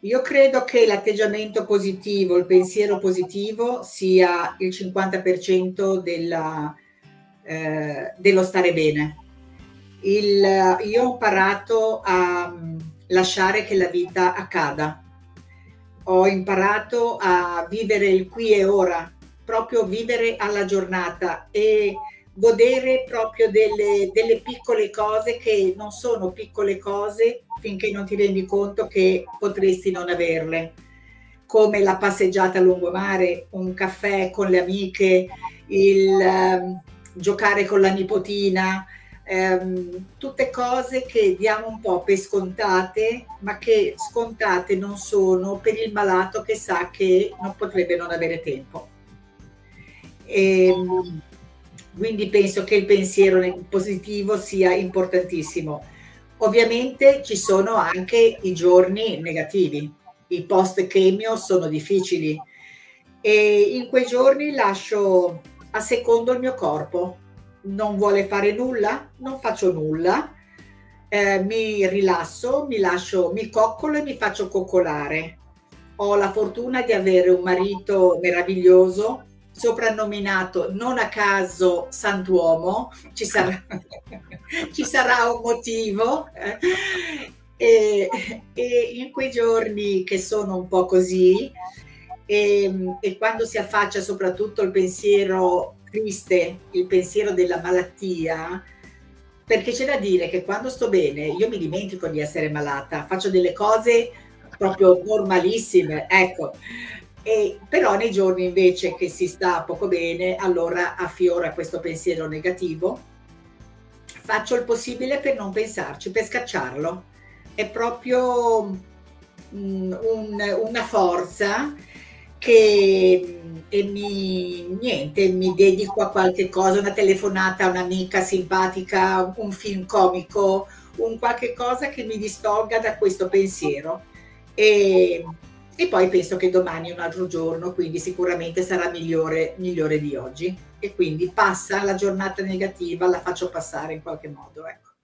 Io credo che l'atteggiamento positivo, il pensiero positivo sia il 50% della, eh, dello stare bene. Il, io ho imparato a mm, lasciare che la vita accada. Ho imparato a vivere il qui e ora, proprio vivere alla giornata e godere proprio delle, delle piccole cose che non sono piccole cose finché non ti rendi conto che potresti non averle, come la passeggiata a lungomare, un caffè con le amiche, il um, giocare con la nipotina, um, tutte cose che diamo un po' per scontate, ma che scontate non sono per il malato che sa che non potrebbe non avere tempo. E, ehm, quindi penso che il pensiero positivo sia importantissimo Ovviamente ci sono anche i giorni negativi, i post chemio sono difficili e in quei giorni lascio a secondo il mio corpo. Non vuole fare nulla? Non faccio nulla. Eh, mi rilasso, mi lascio, mi coccolo e mi faccio coccolare. Ho la fortuna di avere un marito meraviglioso soprannominato non a caso Santuomo, ci sarà, ci sarà un motivo. E, e, in quei giorni che sono un po' così, e, e quando si affaccia soprattutto il pensiero triste, il pensiero della malattia, perché c'è da dire che quando sto bene io mi dimentico di essere malata, faccio delle cose proprio normalissime, ecco, e, però nei giorni invece che si sta poco bene, allora affiora questo pensiero negativo. Faccio il possibile per non pensarci, per scacciarlo. È proprio mm, un, una forza che e mi, niente, mi dedico a qualche cosa, una telefonata a un'amica simpatica, un film comico, un qualche cosa che mi distolga da questo pensiero. E e poi penso che domani è un altro giorno, quindi sicuramente sarà migliore, migliore di oggi. E quindi passa la giornata negativa, la faccio passare in qualche modo. Ecco.